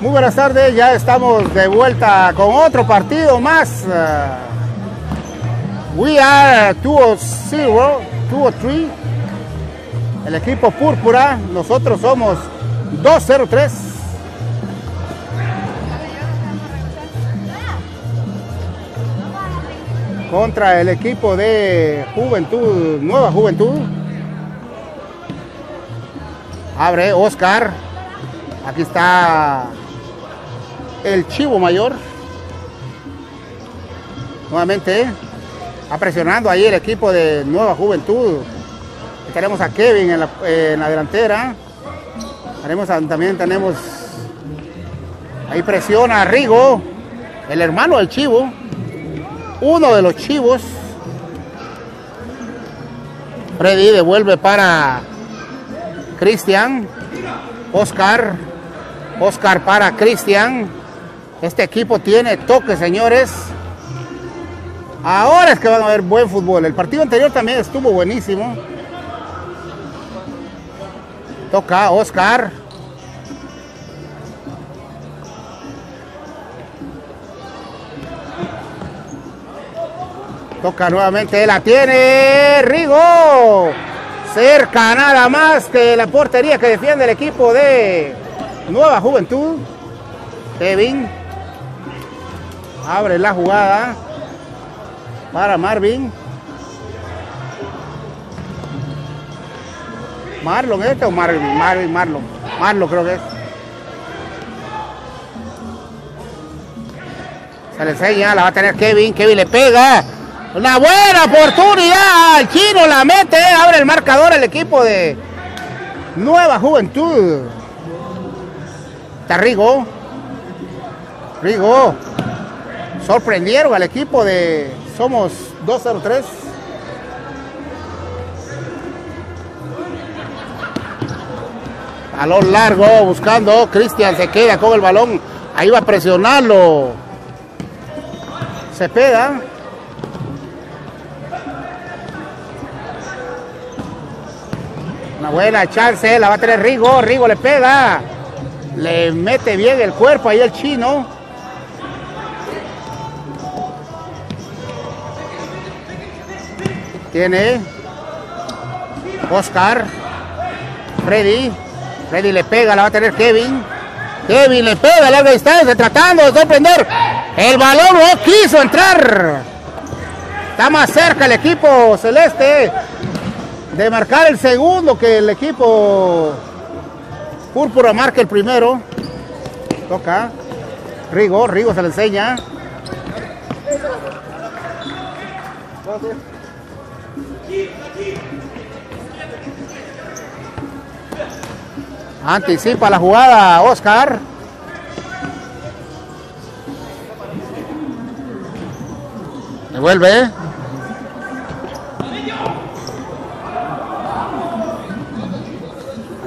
Muy buenas tardes, ya estamos de vuelta con otro partido más. Uh, we are 2-0, 2-3. El equipo púrpura, nosotros somos 2-0-3. Contra el equipo de Juventud, Nueva Juventud. Abre Oscar. Aquí está el Chivo Mayor. Nuevamente está presionando ahí el equipo de Nueva Juventud. Tenemos a Kevin en la, delantera. Tenemos también tenemos ahí presiona a Rigo, el hermano del Chivo, uno de los Chivos. Freddy devuelve para Cristian, Oscar, Oscar para Cristian. Este equipo tiene toque, señores. Ahora es que van a ver buen fútbol. El partido anterior también estuvo buenísimo. Toca Oscar. Toca nuevamente, la tiene Rigo. Cerca nada más que la portería que defiende el equipo de Nueva Juventud. Kevin abre la jugada para Marvin. Marlon este o Marvin, Marvin, Marlon. Marlon creo que es. Se le enseña, la va a tener Kevin. Kevin le pega. Una buena oportunidad. El chino la mete. Abre el marcador el equipo de Nueva Juventud. Está Rigo. Rigo. Sorprendieron al equipo de Somos 203. Balón largo buscando. Cristian se queda con el balón. Ahí va a presionarlo. Se pega. Una buena chance. La va a tener Rigo. Rigo le pega. Le mete bien el cuerpo ahí el chino. Tiene Oscar. Freddy. Freddy le pega, la va a tener Kevin. Kevin le pega a larga distancia, tratando de sorprender. El balón no quiso entrar. Está más cerca el equipo celeste de marcar el segundo que el equipo Púrpura marca el primero. Toca. Rigo, Rigo se le enseña. Anticipa la jugada Oscar. Devuelve.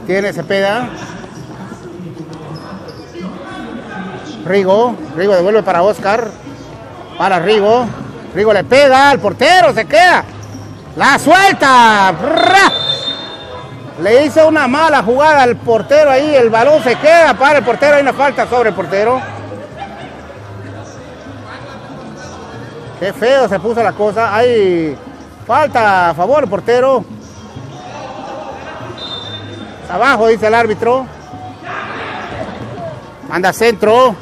Tiene Cepeda. Rigo, Rigo devuelve para Oscar. Para Rigo. Rigo le pega al portero, se queda. La suelta. Le hizo una mala jugada al portero ahí. El balón se queda para el portero. Hay una falta sobre el portero. Qué feo se puso la cosa. Hay falta a favor del portero. Abajo dice el árbitro. Manda centro.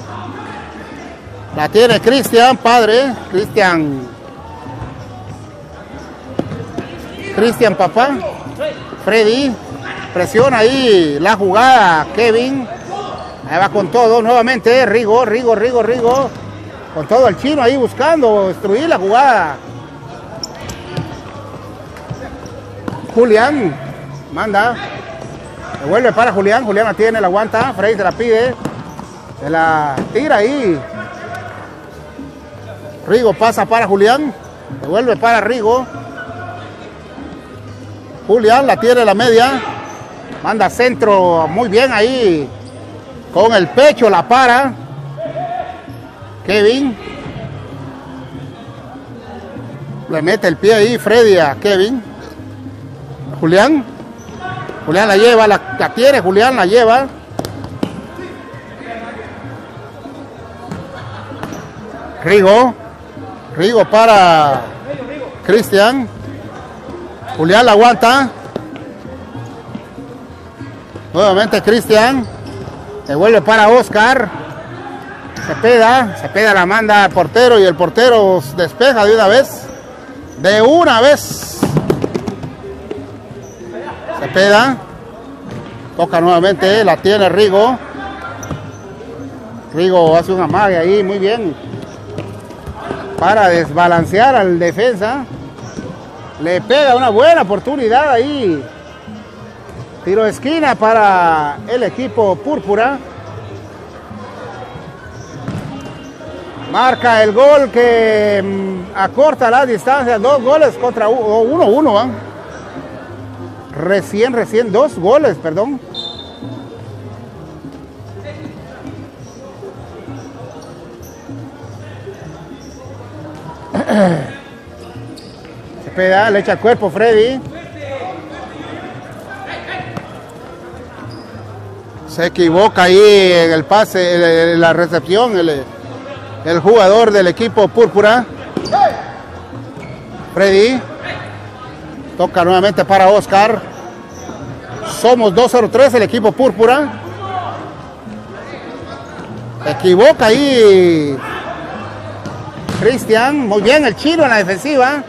La tiene Cristian, padre. Cristian. Cristian, papá. Freddy. Presiona ahí la jugada. Kevin. Ahí va con todo nuevamente. Rigo, Rigo, Rigo, Rigo. Con todo el chino ahí buscando destruir la jugada. Julián. Manda. Devuelve para Julián. Julián la tiene, la aguanta. Freddy se la pide. Se la tira ahí. Rigo pasa para Julián. Devuelve para Rigo. Julián la tiene la media. Manda centro muy bien ahí. Con el pecho la para. Kevin. Le mete el pie ahí Freddy a Kevin. Julián. Julián la lleva, la, la tiene, Julián la lleva. Rigo. Rigo para Cristian. Julián la aguanta. Nuevamente Cristian. Devuelve para Oscar. Cepeda. Cepeda la manda al portero y el portero despeja de una vez. De una vez. Cepeda. Toca nuevamente. La tiene Rigo. Rigo hace una magia ahí. Muy bien. Para desbalancear al defensa. Le pega una buena oportunidad ahí. Tiro de esquina para el equipo púrpura. Marca el gol que mm, acorta la distancia. Dos goles contra uno, uno. ¿va? Recién, recién, dos goles, perdón. Cepeda, le echa cuerpo Freddy. Se equivoca ahí en el pase, en la recepción, el, el jugador del equipo púrpura. Freddy. Toca nuevamente para Oscar. Somos 2-0-3 el equipo púrpura. Se equivoca ahí Cristian. Muy bien el chino en la defensiva.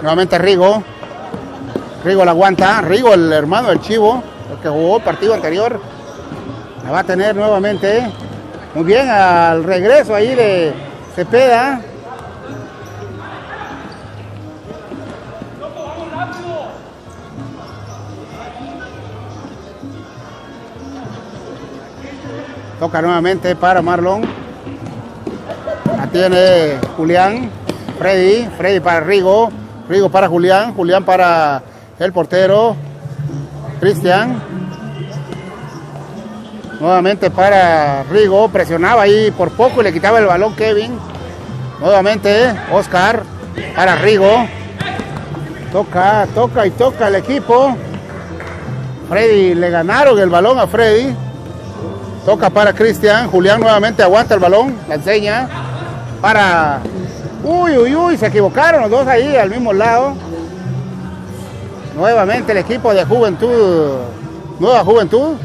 Nuevamente Rigo. Rigo la aguanta. Rigo, el hermano del Chivo, el que jugó el partido anterior. La va a tener nuevamente. Muy bien al regreso ahí de Cepeda. Toca nuevamente para Marlon. La tiene Julián. Freddy. Freddy para Rigo. Rigo para Julián. Julián para el portero. Cristian. Nuevamente para Rigo. Presionaba ahí por poco y le quitaba el balón Kevin. Nuevamente Oscar para Rigo. Toca, toca y toca el equipo. Freddy le ganaron el balón a Freddy. Toca para Cristian. Julián nuevamente aguanta el balón. La enseña para. Uy, uy, uy. Se equivocaron los dos ahí al mismo lado. Nuevamente el equipo de Juventud. Nueva Juventud.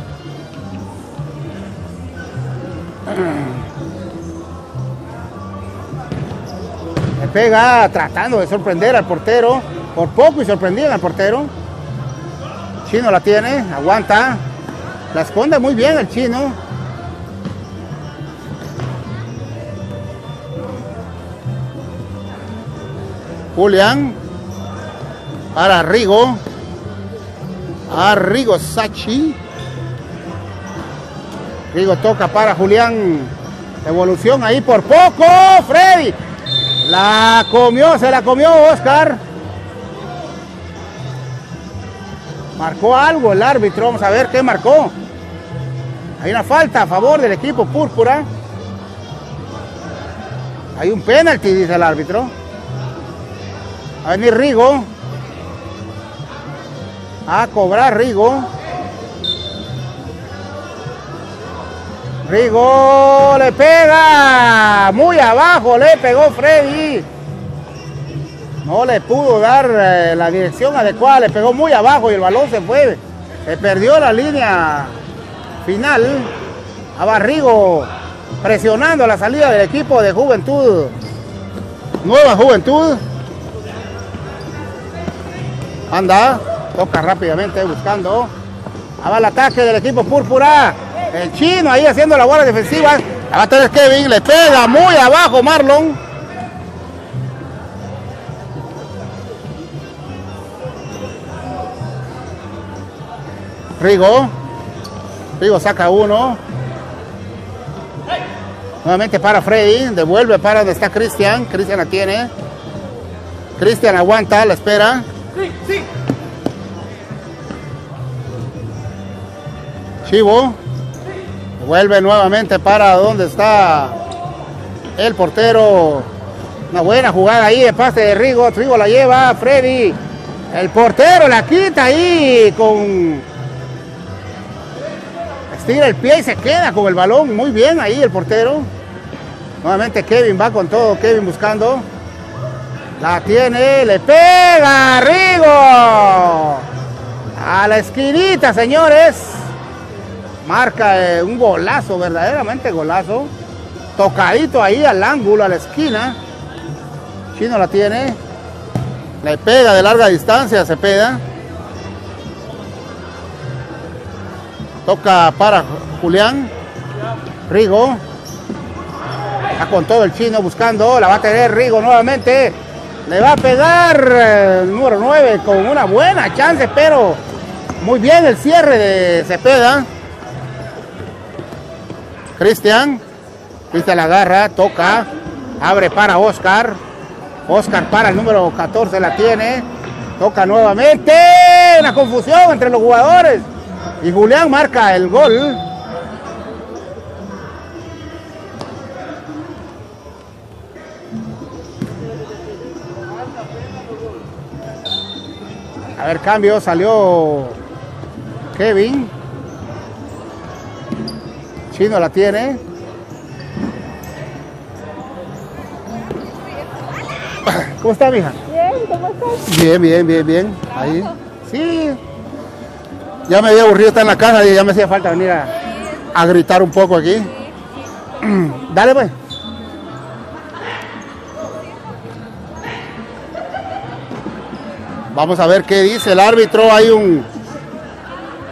Le pega tratando de sorprender al portero. Por poco y sorprendían al portero. Chino la tiene, aguanta. La esconde muy bien el chino. Julián. Para Rigo. A Rigo Sachi. Rigo toca para Julián. Evolución ahí por poco. Freddy. La comió, se la comió Oscar. Marcó algo el árbitro. Vamos a ver qué marcó. Hay una falta a favor del equipo púrpura. Hay un penalti, dice el árbitro. A venir Rigo. A cobrar Rigo. Rigo le pega. Muy abajo le pegó Freddy. No le pudo dar eh, la dirección adecuada. Le pegó muy abajo y el balón se fue. Se perdió la línea final. A Barrigo presionando la salida del equipo de Juventud. Nueva Juventud. Anda, toca rápidamente buscando. Ah, va el ataque del equipo púrpura. El chino ahí haciendo la bola defensiva. La va a tener Kevin, le pega muy abajo Marlon. Rigo. Rigo saca uno. Nuevamente para Freddy. Devuelve para donde está Cristian. Cristian la tiene. Cristian aguanta, la espera. Chivo. Vuelve nuevamente para donde está el portero. Una buena jugada ahí de pase de Rigo. Rigo la lleva. Freddy. El portero la quita ahí con Estira el pie y se queda con el balón. Muy bien ahí el portero. Nuevamente Kevin va con todo. Kevin buscando. La tiene, le pega, Rigo. A la esquinita, señores. Marca eh, un golazo, verdaderamente golazo. Tocadito ahí al ángulo, a la esquina. Chino la tiene. Le pega de larga distancia, se pega. Toca para Julián. Rigo. Está con todo el chino buscando. La va a tener Rigo nuevamente. Le va a pegar el número 9 con una buena chance, pero muy bien el cierre de Cepeda. Cristian. Cristian la agarra, toca. Abre para Oscar. Oscar para el número 14 la tiene. Toca nuevamente. Una confusión entre los jugadores. Y Julián marca el gol. A ver, cambio, salió Kevin. Chino la tiene. ¿Cómo está, mija? Bien, ¿cómo estás? Bien, bien, bien, bien. Ahí. Sí. Ya me había aburrido estar en la casa y ya me hacía falta venir a, a gritar un poco aquí. Dale, pues. Vamos a ver qué dice el árbitro. Hay un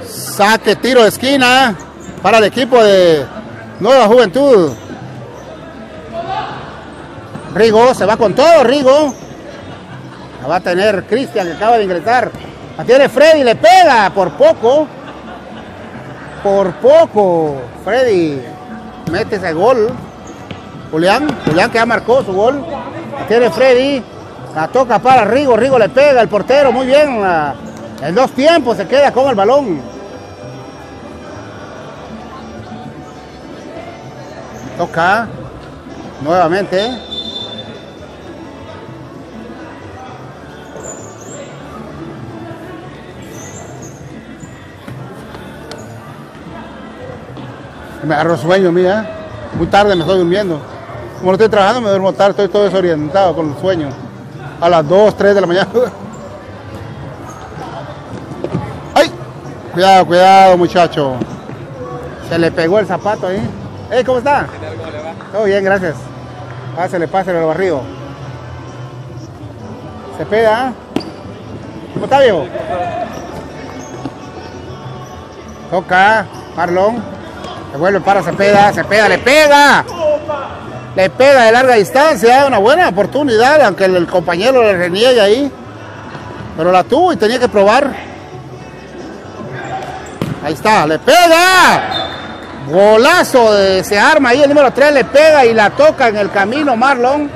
saque, tiro de esquina para el equipo de Nueva Juventud. Rigo se va con todo, Rigo. La va a tener Cristian que acaba de ingresar. La tiene Freddy, le pega por poco. Por poco. Freddy mete ese gol. Julián, Julián que ya marcó su gol. La tiene Freddy. La toca para Rigo. Rigo le pega el portero. Muy bien. En dos tiempos se queda con el balón. Toca. Nuevamente. Me agarró sueño, mía. Muy tarde me estoy durmiendo. Como no estoy trabajando, me duermo tarde, estoy todo desorientado con el sueño. A las 2, 3 de la mañana. ¡Ay! Cuidado, cuidado, muchacho. Se le pegó el zapato ahí. ¡Ey, ¿cómo está? Todo bien, gracias. Pásele, pásele el barrido. Se pega. ¿Cómo está, viejo? Toca, Marlon. Se vuelve para Cepeda, Cepeda le pega. Le pega de larga distancia, una buena oportunidad, aunque el, el compañero le reniegue ahí. Pero la tuvo y tenía que probar. Ahí está, le pega. Golazo de, se arma ahí, el número 3 le pega y la toca en el camino Marlon.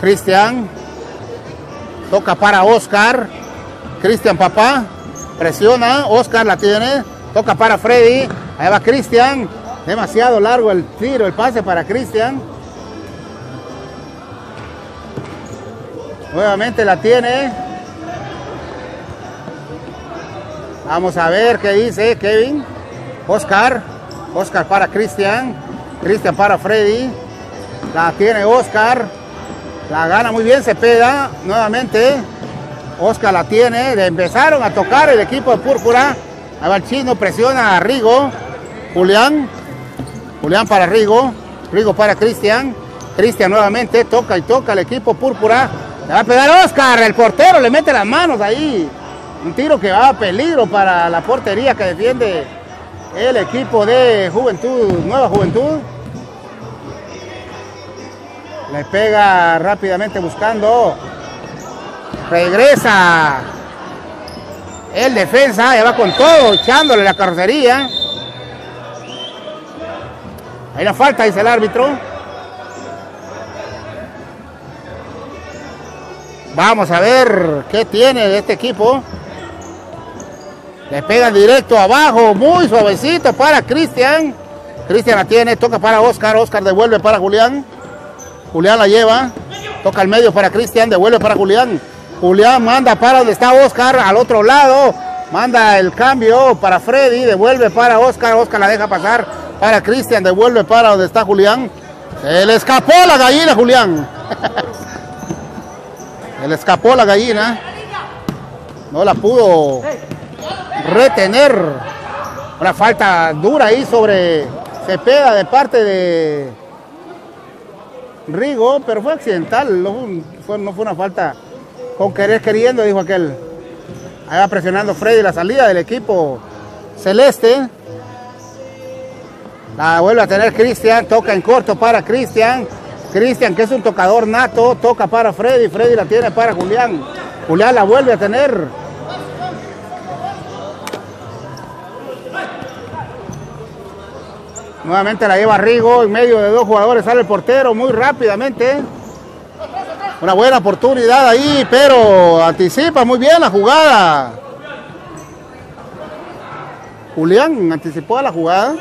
Cristian. Toca para Oscar. Cristian papá. Presiona. Oscar la tiene. Toca para Freddy. Ahí va Cristian. Demasiado largo el tiro, el pase para Cristian. Nuevamente la tiene. Vamos a ver qué dice Kevin. Oscar. Oscar para Cristian. Cristian para Freddy. La tiene Oscar. La gana muy bien Cepeda. Nuevamente. Oscar la tiene. Le empezaron a tocar el equipo de Púrpura. Va el chino. Presiona a Rigo. Julián. Julián para Rigo. Rigo para Cristian. Cristian nuevamente. Toca y toca el equipo Púrpura. Le va a pegar Oscar. El portero le mete las manos ahí. Un tiro que va a peligro para la portería que defiende el equipo de Juventud, Nueva Juventud. Le pega rápidamente buscando. Regresa. El defensa ya va con todo, echándole la carrocería. Ahí la falta, dice el árbitro. Vamos a ver qué tiene este equipo. Le pega directo abajo, muy suavecito para Cristian. Cristian la tiene, toca para Oscar, Oscar devuelve para Julián. Julián la lleva, toca al medio para Cristian, devuelve para Julián. Julián manda para donde está Oscar, al otro lado. Manda el cambio para Freddy, devuelve para Oscar, Oscar la deja pasar para Cristian, devuelve para donde está Julián. Se le escapó la gallina, Julián. Se le escapó la gallina. No la pudo retener. Una falta dura ahí sobre Cepeda de parte de Rigo, pero fue accidental, no fue, una falta con querer queriendo, dijo aquel. Ahí va presionando Freddy la salida del equipo celeste. La vuelve a tener Cristian, toca en corto para Cristian. Cristian, que es un tocador nato, toca para Freddy, Freddy la tiene para Julián. Julián la vuelve a tener. Nuevamente la lleva Rigo en medio de dos jugadores, sale el portero muy rápidamente. Una buena oportunidad ahí, pero anticipa muy bien la jugada. Julián anticipó la jugada.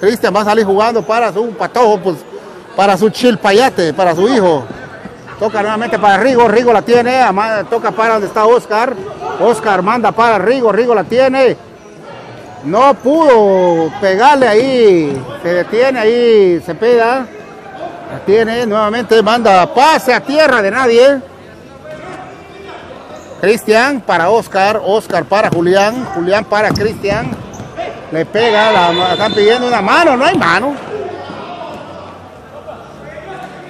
Cristian va a salir jugando para su patojo, pues, para su chilpayate, para su hijo. Toca nuevamente para Rigo, Rigo la tiene, toca para donde está Oscar. Oscar manda para Rigo, Rigo la tiene. No pudo pegarle ahí, se detiene ahí Cepeda. La tiene, nuevamente manda pase a tierra de nadie. Cristian para Oscar, Oscar para Julián, Julián para Cristian. Le pega, la, están pidiendo una mano, no hay mano.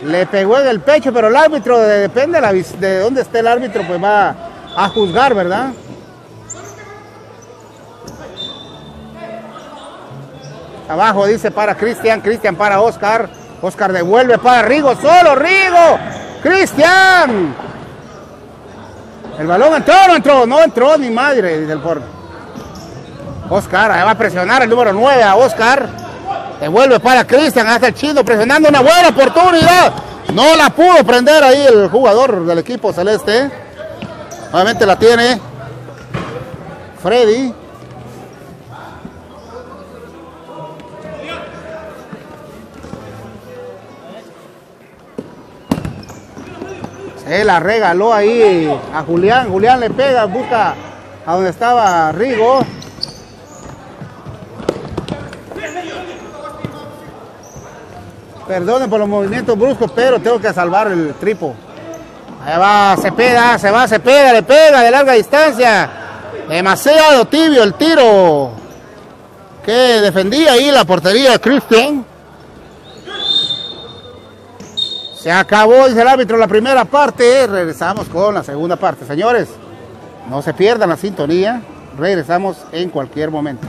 Le pegó en el pecho, pero el árbitro, depende de, de dónde esté el árbitro, pues va a juzgar, ¿verdad? Abajo dice para Cristian, Cristian para Oscar. Oscar devuelve para Rigo, solo Rigo. Cristian. El balón entró, no entró, no entró ni madre del por. Oscar, ahí va a presionar el número 9 a Oscar. Devuelve para Cristian, hasta el chino presionando una buena oportunidad. No la pudo prender ahí el jugador del equipo celeste. Nuevamente la tiene Freddy. Él la regaló ahí a Julián. Julián le pega, busca a donde estaba Rigo. Perdonen por los movimientos bruscos, pero tengo que salvar el tripo. Ahí va Cepeda, se va Cepeda, le pega de larga distancia. Demasiado tibio el tiro que defendía ahí la portería de Christian. Se acabó, dice el árbitro, la primera parte. Regresamos con la segunda parte. Señores, no se pierdan la sintonía. Regresamos en cualquier momento.